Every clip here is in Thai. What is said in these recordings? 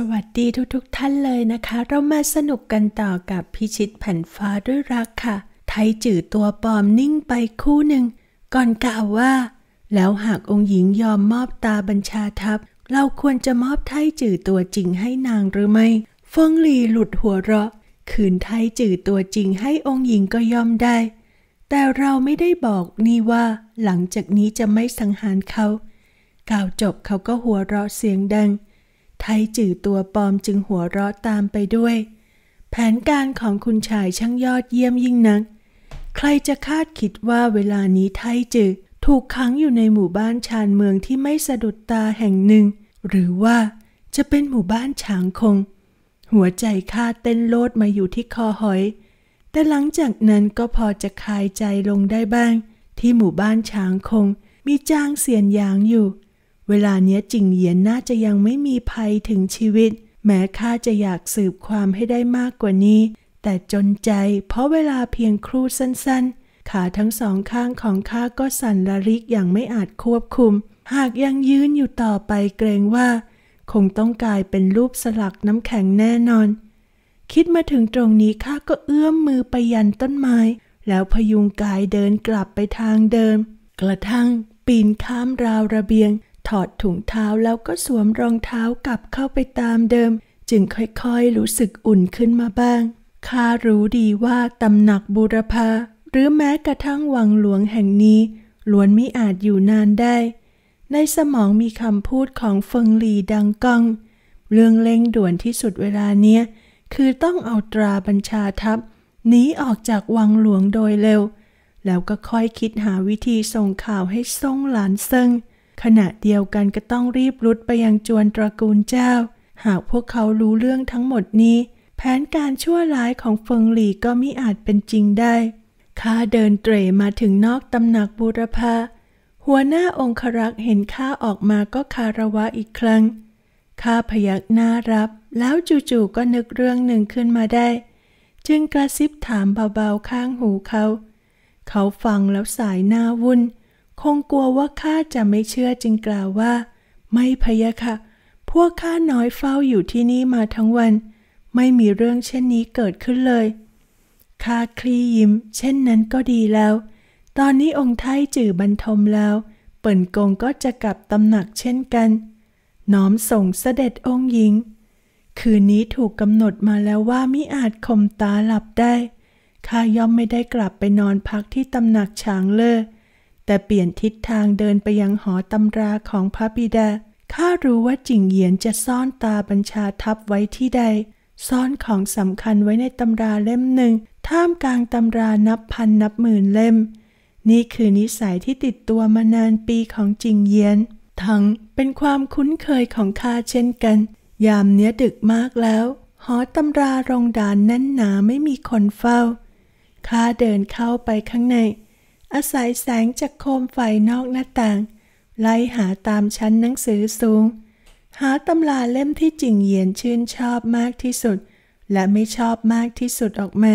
สวัสดีทุกๆทท่านเลยนะคะ เรามาสนุกกันต่อกับพิชิตแผ่นฟ้าด้วยรักค่ะ ไทยจื่อตัวปลอมนิ่งไปคู่หนึ่ง ก่อนกล่าวว่า แล้วหากองค์หญิงยอมมอบตาบัญชาทัพ เราควรจะมอบไทยจื่อตัวจริงให้นางหรือไม่เฟิงหลีหลุดหัวเราะ คืนไทยจื่อตัวจริงให้องค์หญิงก็ยอมได้ แต่เราไม่ได้บอกนี่ว่า หลังจากนี้จะไม่สังหารเขา กล่าวจบเขาก็หัวเราะเสียงดัง ไทยจื่อตัวปลอมจึงหัวเราะตามไปด้วย แผนการของคุณชายช่างยอดเยี่ยมยิ่งนัก ใครจะคาดคิดว่าเวลานี้ไทยจื่อถูกขังอยู่ในหมู่บ้านชานเมืองที่ไม่สะดุดตาแห่งหนึ่ง หรือว่าจะเป็นหมู่บ้านฉางคง หัวใจข้าเต้นโลดมาอยู่ที่คอหอย แต่หลังจากนั้นก็พอจะคลายใจลงได้บ้าง ที่หมู่บ้านช้างคงมีจ้างเสียนยางอยู่ เวลาเนี้ยจิงเหยียนน่าจะยังไม่มีภัยถึงชีวิต แม้ข้าจะอยากสืบความให้ได้มากกว่านี้ แต่จนใจเพราะเวลาเพียงครู่สั้นๆ ขาทั้งสองข้างของข้าก็สั่นระริกอย่างไม่อาจควบคุม หากยังยืนอยู่ต่อไปเกรงว่า คงต้องกลายเป็นรูปสลักน้ำแข็งแน่นอน คิดมาถึงตรงนี้ข้าก็เอื้อมมือไปยันต้นไม้ แล้วพยุงกายเดินกลับไปทางเดิม กระทั่งปีนข้ามราวระเบียง ถอดถุงเท้าแล้วก็สวมรองเท้ากลับเข้าไปตามเดิม จึงค่อยๆรู้สึกอุ่นขึ้นมาบ้างข้ารู้ดีว่าตำหนักบูรพาหรือแม้กระทั่งวังหลวงแห่งนี้ล้วนไม่อาจอยู่นานได้ ในสมองมีคำพูดของเฟิงหลีดังก้อง เรื่องเร่งด่วนที่สุดเวลาเนี้ยคือต้องเอาตราบัญชาทัพหนีออกจากวังหลวงโดยเร็ว แล้วก็ค่อยคิดหาวิธีส่งข่าวให้ส่งหลานเซิง ขณะเดียวกันก็ต้องรีบรุดไปยังจวนตระกูลเจ้า หากพวกเขารู้เรื่องทั้งหมดนี้ แผนการชั่วร้ายของเฟิงหลีก็มิอาจเป็นจริงได้ข้าเดินเตร่มาถึงนอกตำหนักบูรพาหัวหน้าองครักษ์เห็นข้าออกมาก็คารวะอีกครั้งข้าพยักหน้ารับ แล้วจู่ๆก็นึกเรื่องหนึ่งขึ้นมาได้ จึงกระซิบถามเบาๆข้างหูเขา เขาฟังแล้วสายหน้าวุ่น คงกลัวว่าข้าจะไม่เชื่อจึงกล่าวว่า ไม่พยะค่ะ พวกข้าน้อยเฝ้าอยู่ที่นี่มาทั้งวัน ไม่มีเรื่องเช่นนี้เกิดขึ้นเลยข้าคลี่ยิ้ม เช่นนั้นก็ดีแล้ว ตอนนี้องค์ไทยจื่อบรรทมแล้ว เปิ่นกงก็จะกลับตำหนักเช่นกัน น้อมส่งเสด็จองค์หญิง คืนนี้ถูกกำหนดมาแล้วว่ามิอาจคมตาหลับได้ข้าย่อมไม่ได้กลับไปนอนพักที่ตำหนักช้างเลอ แต่เปลี่ยนทิศทางเดินไปยังหอตำราของพระบิดา ข้ารู้ว่าจิงเหยียนจะซ่อนตาบัญชาทัพไว้ที่ใด ซ่อนของสำคัญไว้ในตำราเล่มหนึ่ง ท่ามกลางตำรานับพันนับหมื่นเล่ม นี่คือนิสัยที่ติดตัวมานานปีของจิงเยียน ทั้งเป็นความคุ้นเคยของข้าเช่นกัน ยามเนี้ยดึกมากแล้ว หอตำราโรงดานแน่นหนาไม่มีคนเฝ้า ข้าเดินเข้าไปข้างใน อาศัยแสงจากโคมไฟนอกหน้าต่าง ไล่หาตามชั้นหนังสือสูง หาตำราเล่มที่จิงเยียนชื่นชอบมากที่สุด และไม่ชอบมากที่สุดออกมา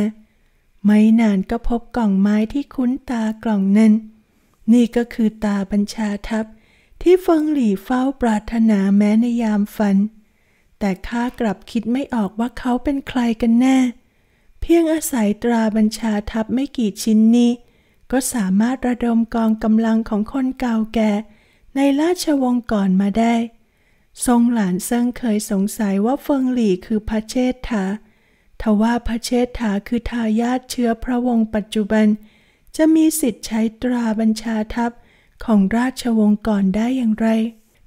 ไม่นานก็พบกล่องไม้ที่คุ้นตากล่องนั้นนี่ก็คือตาบัญชาทัพ ที่เฟิงหลี่เฝ้าปรารถนาแม้ในยามฝัน แต่ข้ากลับคิดไม่ออกว่าเขาเป็นใครกันแน่ เพียงอาศัยตราบัญชาทัพไม่กี่ชิ้นนี้ ก็สามารถระดมกองกำลังของคนเก่าแก่ ในราชวงศ์ก่อนมาได้ ทรงหลานเซิงเคยสงสัยว่าเฟิงหลี่คือพระเชษฐาทว่าพระเชษฐาคือทายาทเชื้อพระวงศ์ปัจจุบัน จะมีสิทธิ์ใช้ตราบัญชาทัพของราชวงศ์ก่อนได้อย่างไร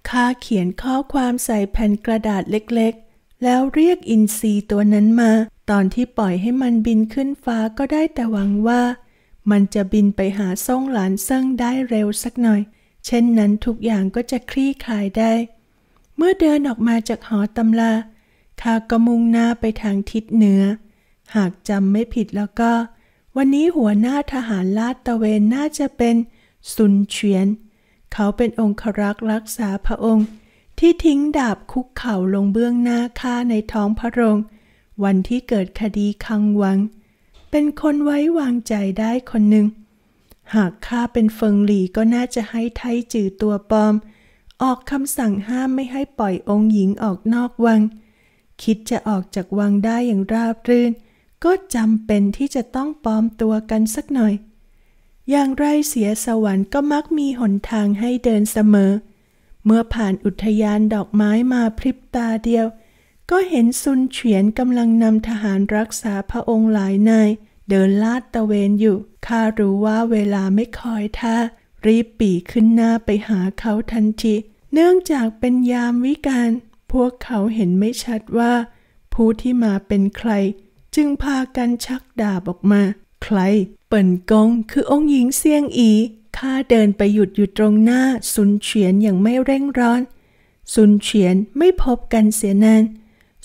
ข้าเขียนข้อความใส่แผ่นกระดาษเล็กๆ แล้วเรียกอินทรีตัวนั้นมา ตอนที่ปล่อยให้มันบินขึ้นฟ้าก็ได้แต่หวังว่า มันจะบินไปหาซ่งหลานเซิงได้เร็วสักหน่อย เช่นนั้นทุกอย่างก็จะคลี่คลายได้ เมื่อเดินออกมาจากหอตำราข้าก็มุ่งหน้าไปทางทิศเหนือ หากจำไม่ผิดแล้วก็ วันนี้หัวหน้าทหารลาดตะเวนน่าจะเป็นซุนเฉียน เขาเป็นองครักษ์รักษาพระองค์ ที่ทิ้งดาบคุกเข่าลงเบื้องหน้าข้าในท้องพระโรง วันที่เกิดคดีคังวัง เป็นคนไว้วางใจได้คนหนึ่ง หากข้าเป็นเฟิงหลี่ก็น่าจะให้ไทจือตัวปลอม ออกคำสั่งห้ามไม่ให้ปล่อยองค์หญิงออกนอกวัง คิดจะออกจากวังได้อย่างราบรื่น ก็จำเป็นที่จะต้องปลอมตัวกันสักหน่อย อย่างไรเสียสวรรค์ก็มักมีหนทางให้เดินเสมอ เมื่อผ่านอุทยานดอกไม้มาพริบตาเดียว ก็เห็นซุนเฉียนกำลังนำทหารรักษาพระองค์หลายนายเดินลาดตะเวนอยู่ ข้ารู้ว่าเวลาไม่คอยท่า รีบปีขึ้นหน้าไปหาเขาทันที เนื่องจากเป็นยามวิกาลพวกเขาเห็นไม่ชัดว่า ผู้ที่มาเป็นใคร จึงพากันชักดาบออกมา ใคร เปิ่นกงคือองค์หญิงเซียงอี ข้าเดินไปหยุดอยู่ตรงหน้าซุนเฉียนอย่างไม่เร่งร้อน ซุนเฉียนไม่พบกันเสียนาน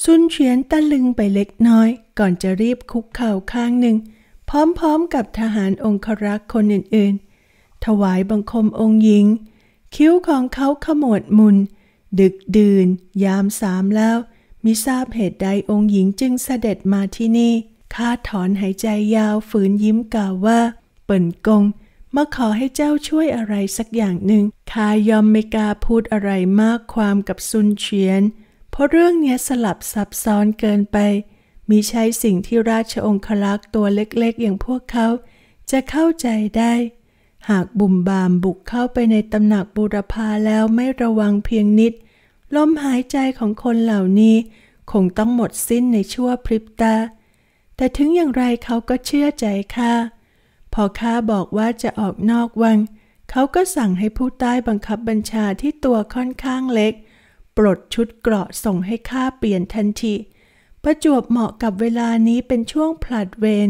ซุนเฉียนตะลึงไปเล็กน้อย ก่อนจะรีบคุกเข่าข้างหนึ่ง พร้อมๆกับทหารองครักษ์คนอื่นๆ ถวายบังคมองค์หญิง คิ้วของเขาขมวดมุน ดึกดื่น ยามสามแล้ว มิทราบเหตุใดองค์หญิงจึงเสด็จมาที่นี่ข้าถอนหายใจยาวฝืนยิ้มกล่าวว่า เปิ่นกงมาขอให้เจ้าช่วยอะไรสักอย่างหนึ่งข้ายอมไม่กล้าพูดอะไรมากความกับซุนเฉียน ราะเรื่องนี้สลับซับซ้อนเกินไป มีใช้สิ่งที่ราชองคลักษ์ตัวเล็กๆ อย่างพวกเขา จะเข้าใจได้ หากบุ่มบามบุกเข้าไปในตำหนักบุรพาแล้วไม่ระวังเพียงนิด ลมหายใจของคนเหล่านี้ คงต้องหมดสิ้นในชั่วพริบตา แต่ถึงอย่างไรเขาก็เชื่อใจข้าพอข้าบอกว่าจะออกนอกวัง เขาก็สั่งให้ผู้ใต้บังคับบัญชาที่ตัวค่อนข้างเล็ก ปลดชุดเกราะส่งให้ข้าเปลี่ยนทันที ประจวบเหมาะกับเวลานี้เป็นช่วงผลัดเวร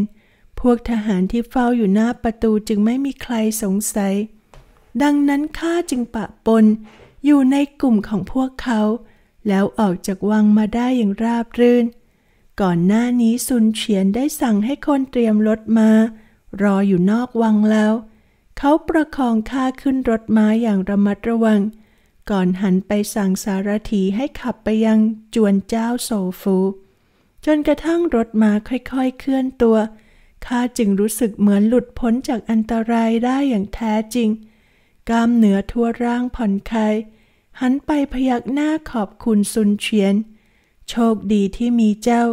พวกทหารที่เฝ้าอยู่หน้าประตูจึงไม่มีใครสงสัย ดังนั้นข้าจึงปะปน อยู่ในกลุ่มของพวกเขา แล้วออกจากวังมาได้อย่างราบรื่น ก่อนหน้านี้ซุนเฉียนได้สั่งให้คนเตรียมรถมา รออยู่นอกวังแล้ว เขาประคองข้าขึ้นรถม้าอย่างระมัดระวัง ก่อนหันไปสั่งสารถีให้ขับไปยังจวนเจ้าโซฟู จนกระทั่งรถมาค่อยๆเคลื่อนตัว ข้าจึงรู้สึกเหมือนหลุดพ้นจากอันตรายได้อย่างแท้จริง กล้ามเนื้อทั่วร่างผ่อนคลาย หันไปพยักหน้าขอบคุณซุนเฉียน โชคดีที่มีเจ้า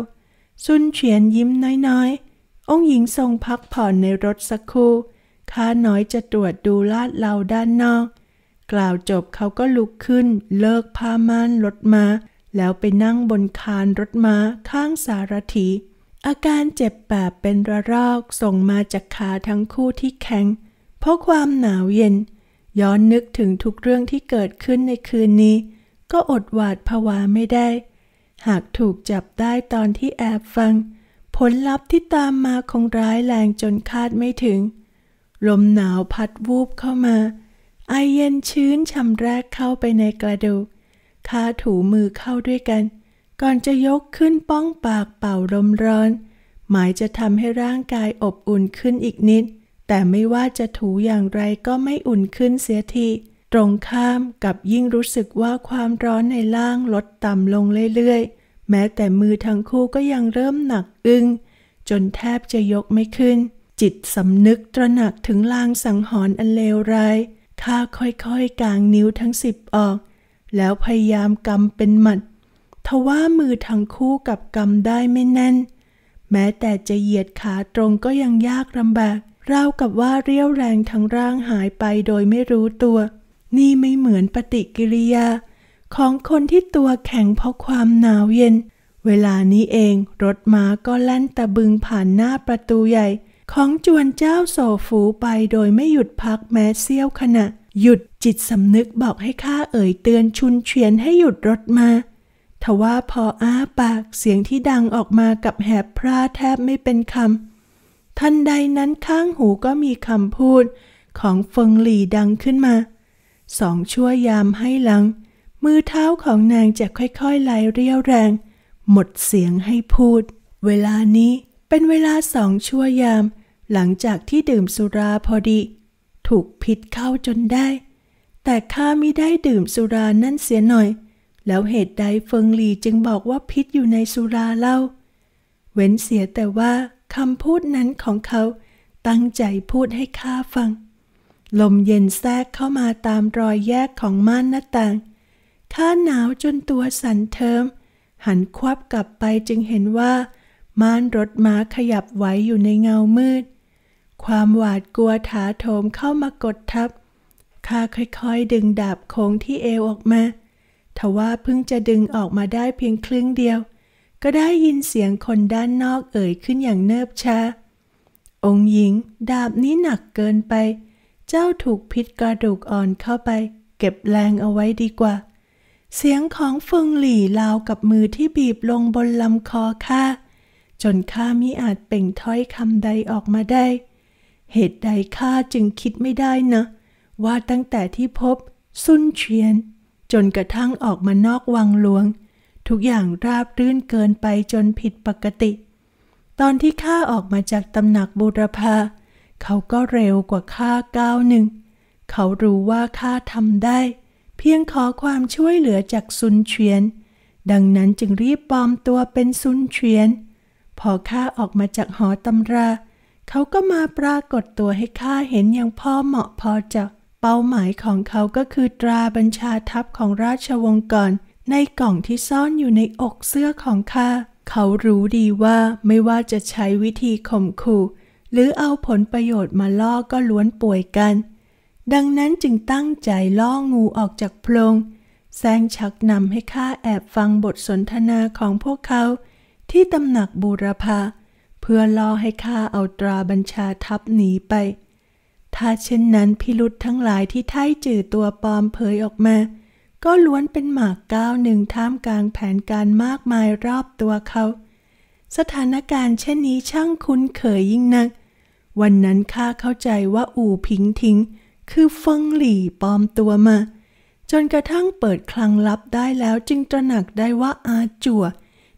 ซุนเฉียนยิ้มน้อยๆ องค์หญิงทรงพักผ่อนในรถสักครู่ข้าน้อยจะตรวจดูลาดเหลาด้านนอก กล่าวจบเขาก็ลุกขึ้น เลิกผ้าม่านรถมาแล้วไปนั่งบนคานรถม้าข้างสารถี อาการเจ็บแปบเป็นระลอกส่งมาจากขาทั้งคู่ที่แข็ง เพราะความหนาวเย็น ย้อนนึกถึงทุกเรื่องที่เกิดขึ้นในคืนนี้ ก็อดหวาดผวาไม่ได้ หากถูกจับได้ตอนที่แอบฟัง ผลลัพธ์ที่ตามมาคงร้ายแรงจนคาดไม่ถึง ลมหนาวพัดวูบเข้ามา ไอเย็นชื้นชำแรกเข้าไปในกระดูกข้าถูมือเข้าด้วยกัน ก่อนจะยกขึ้นป้องปากเป่าลมร้อน หมายจะทำให้ร่างกายอบอุ่นขึ้นอีกนิด แต่ไม่ว่าจะถูอย่างไรก็ไม่อุ่นขึ้นเสียที ตรงข้ามกับยิ่งรู้สึกว่าความร้อนในล่างลดต่ำลงเรื่อยๆ แม้แต่มือทั้งคู่ก็ยังเริ่มหนักอึ้งจนแทบจะยกไม่ขึ้น จิตสำนึกตระหนักถึงลางสังหรณ์อันเลวร้าย ข้าค่อยๆกางนิ้วทั้งสิบออก แล้วพยายามกำเป็นหมัด ทว่ามือทั้งคู่กับกำได้ไม่แน่น แม้แต่จะเหยียดขาตรงก็ยังยากลำบากราวกับว่าเรี่ยวแรงทั้งร่างหายไปโดยไม่รู้ตัว นี่ไม่เหมือนปฏิกิริยา ของคนที่ตัวแข็งเพราะความหนาวเย็น เวลานี้เองรถม้าก็แล่นตะบึงผ่านหน้าประตูใหญ่ ของจวนเจ้าโซฟูไปโดยไม่หยุดพักแม้เสี้ยวขณะ หยุดจิตสำนึกบอกให้ข้าเอ่ยเตือนชุนเฉียนให้หยุดรถมา ทว่าพออ้าปากเสียงที่ดังออกมากับแหบพร่าแทบไม่เป็นคำทันใดนั้นข้างหูก็มีคำพูดของเฟิงหลี่ดังขึ้นมา สองชั่วยามให้หลัง มือเท้าของนางจะค่อยๆไหลเรียวแรง หมดเสียงให้พูด เวลานี้เป็นเวลาสองชั่วยาม หลังจากที่ดื่มสุราพอดี ถูกพิษเข้าจนได้ แต่ข้าไม่ได้ดื่มสุรานั่นเสียหน่อย แล้วเหตุใดเฟิงหลีจึงบอกว่าพิษอยู่ในสุราเล่า เว้นเสียแต่ว่าคำพูดนั้นของเขาตั้งใจพูดให้ข้าฟัง ลมเย็นแทรกเข้ามาตามรอยแยกของม่านหน้าต่าง ข้าหนาวจนตัวสั่นเทิม หันควับกลับไปจึงเห็นว่าม่านรถม้าขยับไหวอยู่ในเงามืด ความหวาดกลัวถาโถมเข้ามากดทับข้าค่อยๆ ดึงดาบโค้งที่เอวออกมา ทว่าเพิ่งจะดึงออกมาได้เพียงครึ่งเดียว ก็ได้ยินเสียงคนด้านนอกเอ่ยขึ้นอย่างเนิบช้า องค์หญิง ดาบนี้หนักเกินไป เจ้าถูกพิษกระดูกอ่อนเข้าไป เก็บแรงเอาไว้ดีกว่า เสียงของฟงหลี่ลาวกับมือที่บีบลงบนลำคอข้าจนข้ามิอาจเป่งถ้อยคำใดออกมาได้ เหตุใดข้าจึงคิดไม่ได้นะ ว่าตั้งแต่ที่พบซุนเฉียน จนกระทั่งออกมานอกวังหลวง ทุกอย่างราบรื่นเกินไปจนผิดปกติ ตอนที่ข้าออกมาจากตำหนักบูรพาเขาก็เร็วกว่าข้าก้าวหนึ่ง เขารู้ว่าข้าทำได้ เพียงขอความช่วยเหลือจากซุนเฉียน ดังนั้นจึงรีบปลอมตัวเป็นซุนเฉียน พอข้าออกมาจากหอตำรา เขาก็มาปรากฏตัวให้ข้าเห็นอย่างพอเหมาะพอจะเป้าหมายของเขาก็คือตราบัญชาทัพของราชวงศ์ก่อน ในกล่องที่ซ่อนอยู่ในอกเสื้อของข้า เขารู้ดีว่าไม่ว่าจะใช้วิธีข่มขู่ หรือเอาผลประโยชน์มาล่อก็ล้วนป่วยกัน ดังนั้นจึงตั้งใจล่องูออกจากโพรงแซงชักนำให้ข้าแอบฟังบทสนทนาของพวกเขา ที่ตำหนักบูรพา พื่อล่อให้ข้าเอาตราบัญชาทัพหนีไป ถ้าเช่นนั้นพิรุษทั้งหลายที่ไท่จื่อตัวปลอมเผยออกมา ก็ล้วนเป็นหมากก้าวหนึ่งท่ามกลางแผนการมากมายรอบตัวเขา สถานการณ์เช่นนี้ช่างคุ้นเคยยิ่งนัก วันนั้นข้าเข้าใจว่าอู่พิงทิ้ง คือเฟิงหลี่ปลอมตัวมา จนกระทั่งเปิดคลังลับได้แล้วจึงตระหนักได้ว่าอาจั่ว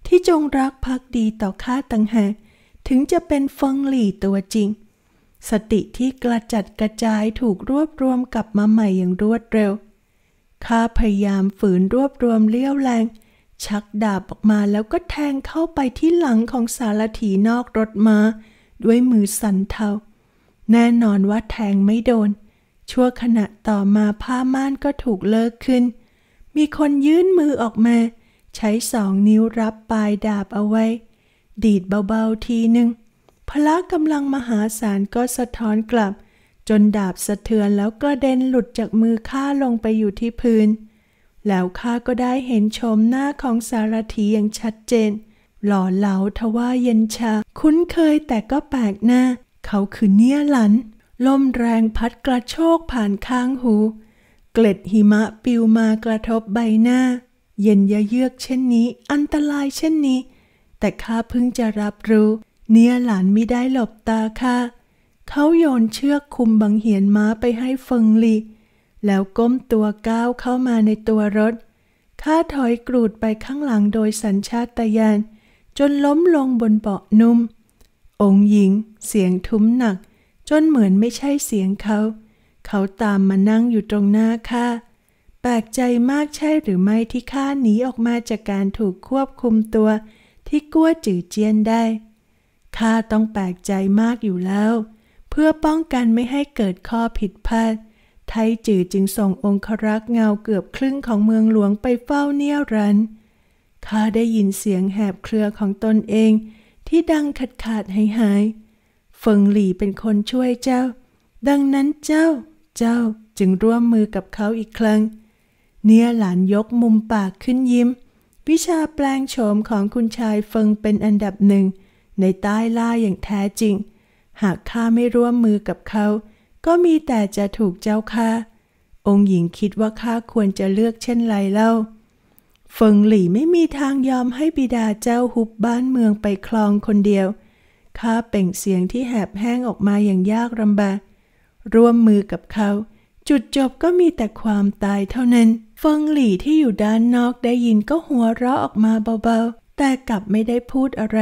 ที่จงรักภักดีต่อข้าต่างหาก ถึงจะเป็นเฟิงหลี่ตัวจริง สติที่กระจัดกระจายถูกรวบรวมกลับมาใหม่อย่างรวดเร็วข้าพยายามฝืนรวบรวมเลี้ยวแรง ชักดาบออกมาแล้วก็แทงเข้าไปที่หลังของสารถีนอกรถมา ด้วยมือสันเทา แน่นอนว่าแทงไม่โดน ชั่วขณะต่อมาผ้าม่านก็ถูกเลิกขึ้น มีคนยื่นมือออกมา ใช้สองนิ้วรับปลายดาบเอาไว้ ดีดเบาๆทีหนึ่งพละกำลังมหาศาลก็สะท้อนกลับ จนดาบสะเทือนแล้วกระเด็นหลุดจากมือข้าลงไปอยู่ที่พื้น แล้วข้าก็ได้เห็นชมหน้าของสารถีอย่างชัดเจน หล่อเหลาทว่าเย็นชา คุ้นเคยแต่ก็แปลกหน้า เขาคือเนียหลัน ลมแรงพัดกระโชกผ่านข้างหู เกล็ดหิมะปิวมากระทบใบหน้า เย็นยะเยือกเช่นนี้ อันตรายเช่นนี้ แต่ข้าเพิ่งจะรับรู้ เนี่ยหลานไม่ได้หลบตาค่ะเขาโยนเชือกคุมบังเหียนม้าไปให้เฟิงลีแล้วก้มตัวก้าวเข้ามาในตัวรถ ข้าถอยกรูดไปข้างหลังโดยสัญชาตญาณจนล้มลงบนเบาะนุ่ม องค์หญิง เสียงทุ้มหนัก จนเหมือนไม่ใช่เสียงเขา เขาตามมานั่งอยู่ตรงหน้าข้าแปลกใจมากใช่หรือไม่ที่ข้าหนีออกมาจากการถูกควบคุมตัว ที่กั้วจือเจียนได้ ข้าต้องแปลกใจมากอยู่แล้ว เพื่อป้องกันไม่ให้เกิดข้อผิดพลาด ไทจือจึงส่งองครักษ์เงาเกือบครึ่งของเมืองหลวงไปเฝ้าเนียรัน ข้าได้ยินเสียงแหบเครือของตนเอง ที่ดังขาดขาดหายหายเฟิงหลี่เป็นคนช่วยเจ้า ดังนั้นเจ้า เจ้าจึงร่วมมือกับเขาอีกครั้ง เนียหลานยกมุมปากขึ้นยิ้ม วิชาแปลงโฉมของคุณชายเฟิงเป็นอันดับหนึ่ง ในใต้ล่าอย่างแท้จริง หากข้าไม่ร่วมมือกับเขา ก็มีแต่จะถูกเจ้าค่า องค์หญิงคิดว่าข้าควรจะเลือกเช่นไรเล่า เฟิงหลี่ไม่มีทางยอมให้บิดาเจ้าหุบบ้านเมืองไปคลองคนเดียว ข้าเป่งเสียงที่แหบแห้งออกมาอย่างยากลำบาก ร่วมมือกับเขา จุดจบก็มีแต่ความตายเท่านั้น เฟิงหลี่ที่อยู่ด้านนอกได้ยินก็หัวเราะออกมาเบาๆ แต่กลับไม่ได้พูดอะไร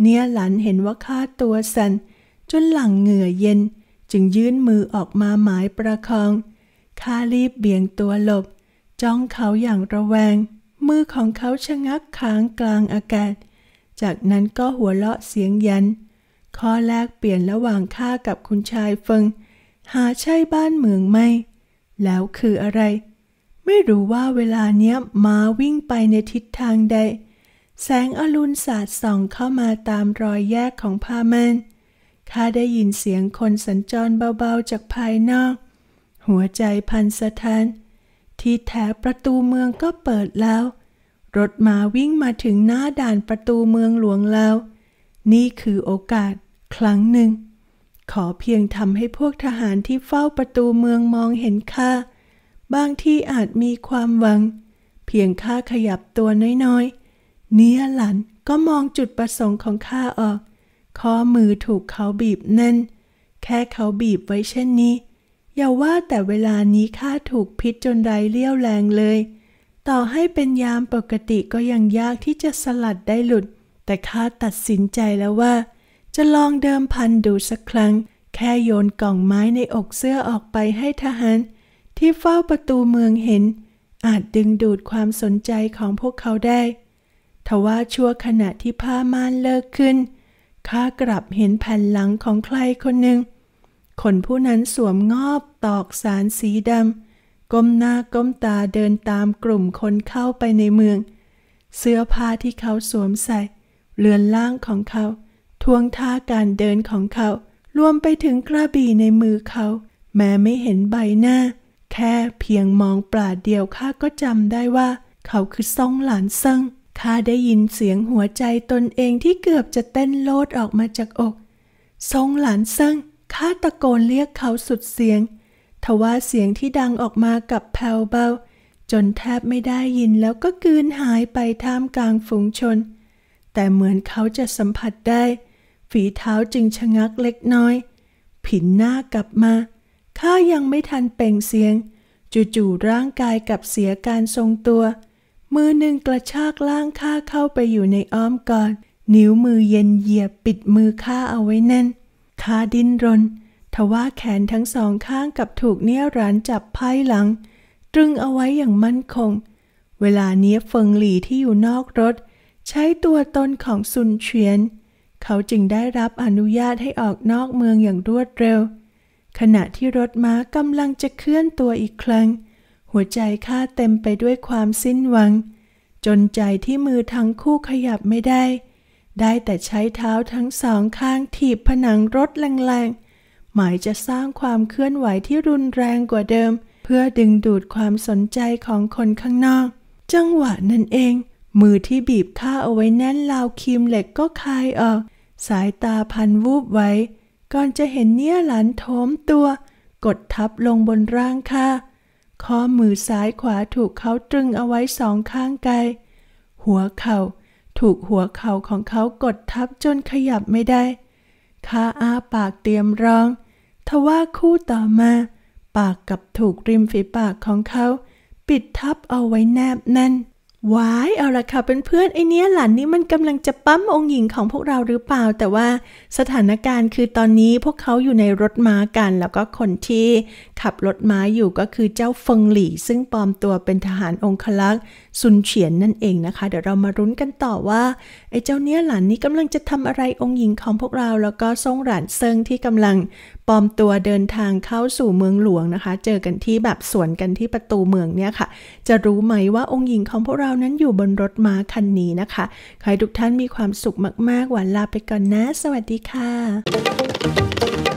เนี่ยหลันเห็นว่าข้าตัวสัน่นจนหลังเหงื่อเย็น จึงยื่นมือออกมาหมายประคองข้ารีบเบี่ยงตัวหลบ จ้องเขาอย่างระแวง มือของเขาชะงักค้างกลางอากาศ จากนั้นก็หัวเราะเสียงยัน ข้อแรกเปลี่ยนระหว่างข้ากับคุณชายเฟิง หาใช่บ้านเมืองไม่ แล้วคืออะไร ไม่รู้ว่าเวลาเนี้ยมาวิ่งไปในทิศทางใด แสงอรุณสาดส่องเข้ามาตามรอยแยกของผ้าม่านข้าได้ยินเสียงคนสัญจรเบาๆจากภายนอก หัวใจพันสะท้าน ที่แถประตูเมืองก็เปิดแล้ว รถมาวิ่งมาถึงหน้าด่านประตูเมืองหลวงแล้ว นี่คือโอกาสครั้งหนึ่ง ขอเพียงทำให้พวกทหารที่เฝ้าประตูเมืองมองเห็นข้าบางที่อาจมีความหวัง เพียงข้าขยับตัวน้อยๆ เนี้ยหลันก็มองจุดประสงค์ของข้าออก ข้อมือถูกเขาบีบแน่น แค่เขาบีบไว้เช่นนี้ อย่าว่าแต่เวลานี้ข้าถูกพิษจนไรเลี้ยวแรงเลย ต่อให้เป็นยามปกติก็ยังยากที่จะสลัดได้หลุด แต่ข้าตัดสินใจแล้วว่า จะลองเดิมพันดูสักครั้ง แค่โยนกล่องไม้ในอกเสื้อออกไปให้ทหาร ที่เฝ้าประตูเมืองเห็น อาจดึงดูดความสนใจของพวกเขาได้ทว่าชั่วขณะที่ผ้าม่านเลิกขึ้นข้ากลับเห็นแผ่นหลังของใครคนหนึ่งคนผู้นั้นสวมงอบตอกสารสีดำก้มหน้าก้มตาเดินตามกลุ่มคนเข้าไปในเมือง เสื้อผ้าที่เขาสวมใส่เลือนล่างของเขา ทวงท่าการเดินของเขา รวมไปถึงกระบี่ในมือเขา แม้ไม่เห็นใบหน้า แค่เพียงมองปลาเดียวข้าก็จำได้ว่า เขาคือซ่องหลานเซิงข้าได้ยินเสียงหัวใจตนเองที่เกือบจะเต้นโลดออกมาจากอกทรงหลานเซิงข้าตะโกนเรียกเขาสุดเสียงทว่าเสียงที่ดังออกมากับแผ่วเบาจนแทบไม่ได้ยินแล้วก็กืนหายไปท่ามกลางฝูงชน แต่เหมือนเขาจะสัมผัสได้ ฝีเท้าจึงชะงักเล็กน้อย ผินหน้ากลับมาข้ายังไม่ทันเป่งเสียง จู่ๆร่างกายกับเสียการทรงตัว มือหนึ่งกระชากล่างข้าเข้าไปอยู่ในอ้อมกอดนิ้วมือเย็นเหยียบปิดมือข้าเอาไว้แน่นข้าดิ้นรน ทว่าแขนทั้งสองข้างกับถูกเนี้ยรันจับไพ่หลัง ตรึงเอาไว้อย่างมั่นคง เวลาเนี้ยเฟิงหลี่ที่อยู่นอกรถ ใช้ตัวตนของซุนเฉียน เขาจึงได้รับอนุญาตให้ออกนอกเมืองอย่างรวดเร็ว ขณะที่รถม้ากำลังจะเคลื่อนตัวอีกครั้ง หัวใจข้าเต็มไปด้วยความสิ้นหวัง จนใจที่มือทั้งคู่ขยับไม่ได้ ได้แต่ใช้เท้าทั้งสองข้างถีบผนังรถแรงๆ หมายจะสร้างความเคลื่อนไหวที่รุนแรงกว่าเดิม เพื่อดึงดูดความสนใจของคนข้างนอก จังหวะนั่นเอง มือที่บีบข้าเอาไว้แน่นราวคีมเหล็กก็คลายออก สายตาพันวูบไว้ ก่อนจะเห็นเนี่ยหลานโถมตัว กดทับลงบนร่างข้าข้อมือซ้ายขวาถูกเขาตรึงเอาไว้สองข้างกายหัวเขา่าถูกหัวเข่าของเขากดทับจนขยับไม่ได้ข้าอ้าปากเตรียมร้อง ทว่าคู่ต่อมา ปากกับถูกริมฝีปากของเขา ปิดทับเอาไว้แนบแน่น วายเอาละค่ะเพื่อนๆไอเนี้ยหลานนี้มันกำลังจะปั๊มองค์หญิงของพวกเราหรือเปล่า แต่ว่าสถานการณ์คือตอนนี้พวกเขาอยู่ในรถม้ากัน แล้วก็คนที่ขับรถม้าอยู่ก็คือเจ้าเฟิงหลี่ ซึ่งปลอมตัวเป็นทหารองคลักษ์ ซุนเฉียนนั่นเองนะคะ เดี๋ยวเรามารุ้นกันต่อว่าไอ้เจ้าเนี้ยหลานนี้กำลังจะทำอะไรองค์หญิงของพวกเรา แล้วก็ซ่งหลานเซิงที่กำลังปลอมตัวเดินทางเข้าสู่เมืองหลวงนะคะ เจอกันที่แบบสวนกันที่ประตูเมืองเนี่ยค่ะ จะรู้ไหมว่าองค์หญิงของพวกเรานั้นอยู่บนรถม้าคันนี้นะคะขอให้ทุกท่านมีความสุขมากๆหวานลาไปก่อนนะ สวัสดีค่ะ